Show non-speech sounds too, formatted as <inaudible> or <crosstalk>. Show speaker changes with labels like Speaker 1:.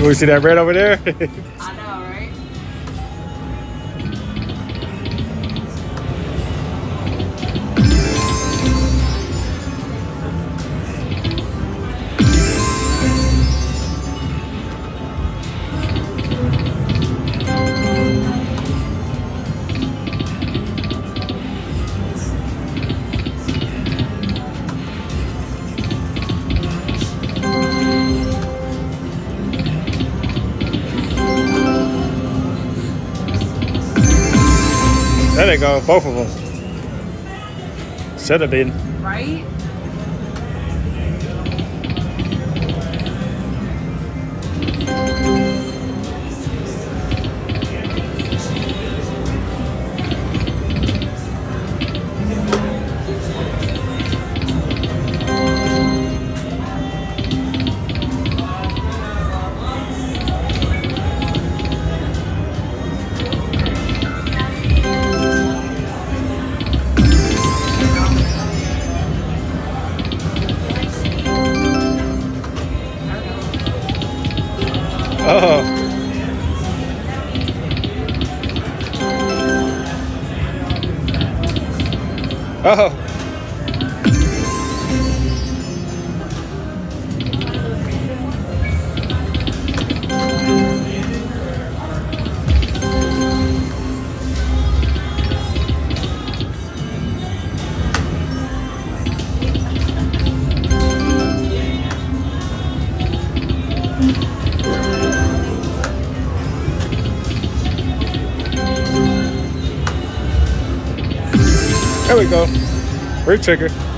Speaker 1: You want to see that red over there? <laughs> there they go, both of them. Should have been.
Speaker 2: Right? <laughs>
Speaker 1: Oh. Oh. There we go. Red trigger.